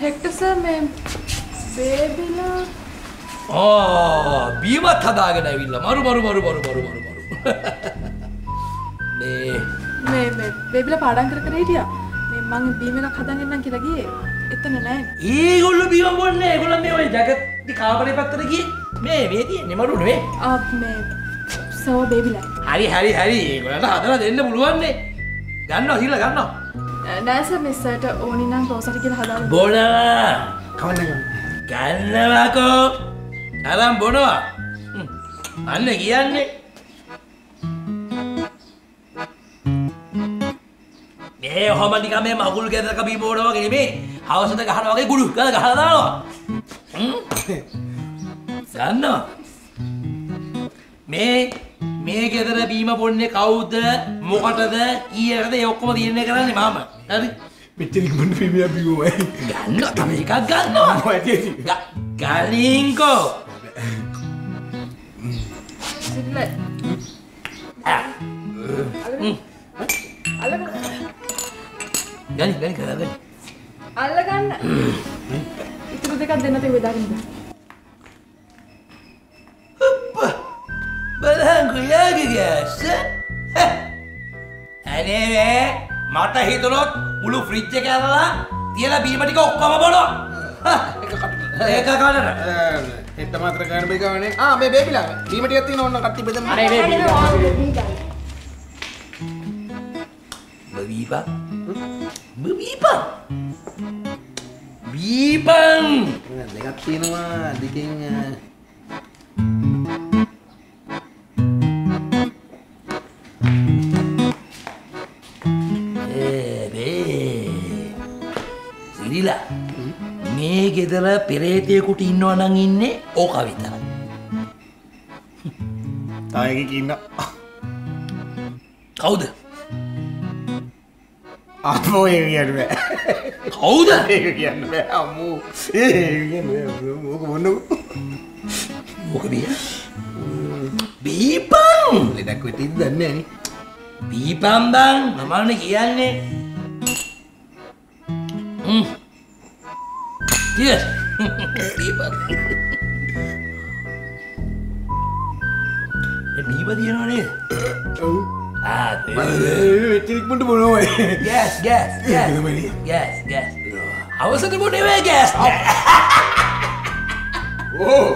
Hectare sir මේ බේබිලා ඕ බීමත් හදාගෙන ඇවිල්ලා මරු මරු මරු මරු මරු මරු මරු මේ මේ මේ බේබිලා පාඩම් කර කර හිටියා මේ මං බීම එකක් හදන් එන්නම් කියලා ගියේ එතන නෑ ඒගොල්ලෝ බීම බොන්නේ ඒගොල්ලෝ මේ ඔය ජගත් කාමරේ පැත්තට ගියේ මේ මේ තියෙන්නේ මරු නෙවෙයි ආ මේ සෝ බේබිලා හරි හරි හරි ඒගොල්ලන්ට හදලා දෙන්න පුළුවන්නේ ගන්නවා හිල ගන්නවා නෑ සර් මේ සර්ට ඕනි නම් රෝසට කියලා හදාන්න බොනවා. කවන්න ගන්නවාකෝ අරම් බොනවා. අන්න කියන්නේ. මේ ඔහොම නිකන් මේ මගුල් ගෙදරක බී බෝනවා වගේ නෙමේ හවසට ගහනවා වගේ ගුඩු ගාලා ගහලා දානවා. හ්ම්. මේ මේ ගෙදර බීම බොන්නේ කවුද? මොකටද? කීයටද ඒ ඔක්කොම තියන්නේ කරන්නේ මම. හරි? මෙච්චරික් මොන්න පිමිය බිවයි ගන්න තම එකක් ගන්නවා. ග- ගනින්කෝ සිල්ල අල්ලගන්න ගනි ගනි කරගනි අල්ලගන්න. ඉතුරු දෙකක් දෙන්න තේ බෙදාගන්න බලංකු යාගේ ගෑස්ස ඇනේනේ මට හිතුනොත් මුළු ෆ්‍රිජ්ජ කැරලා තියලා බීම ටික ඔක්කොම බොනවා. ඒක කනට එට මාත්‍ර කරන බේකවනේ ආ මේ බේබිලා. බීමටියක් තියෙන ඕන්න කට්ටි බෙදමු අනේ බීපා බීපා බීපන් දෙකක් තියෙනවා. දෙකෙන් සිරිලා මේ ගෙදර පෙරේතයකුට ඉන්නවා නං ඉන්නේ ඕක විතරයි. තායක ඉන්න. කවුද? අත්මෝ ඒ කියන්න කවුද? කියන්න ඒ කියන්න බෑ ඕක මොන්න මොක බිය බීපන්. ලෙඩක් වෙටින් දන්නේ නේ බීපන් බං. මමන්න කියන්නේ Yes. බීපන් ඒ බීප තියෙනවා නේද ඔව් ආ වෙච්චරික් මොන්ට බොනවයි ගෑස් ගෑස් ගෑස් එහෙමනේ. ගෑස් ගෑස් අවසට බොනේ වේ ගෑස් ඕ